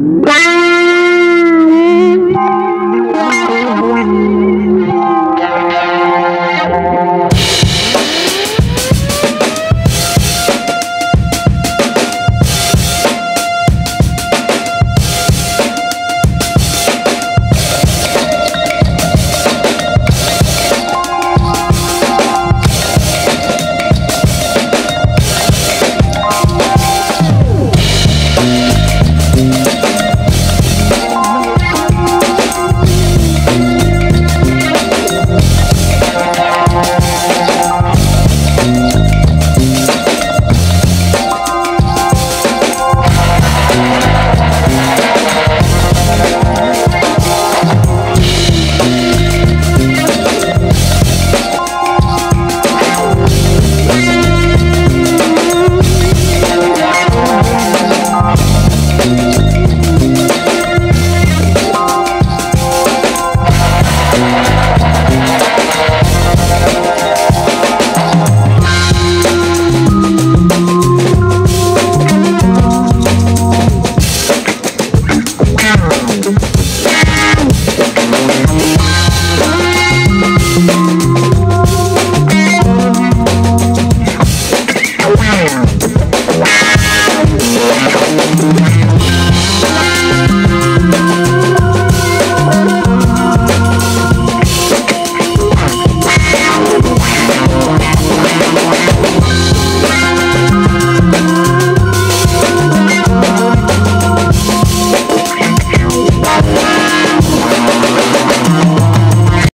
Bye.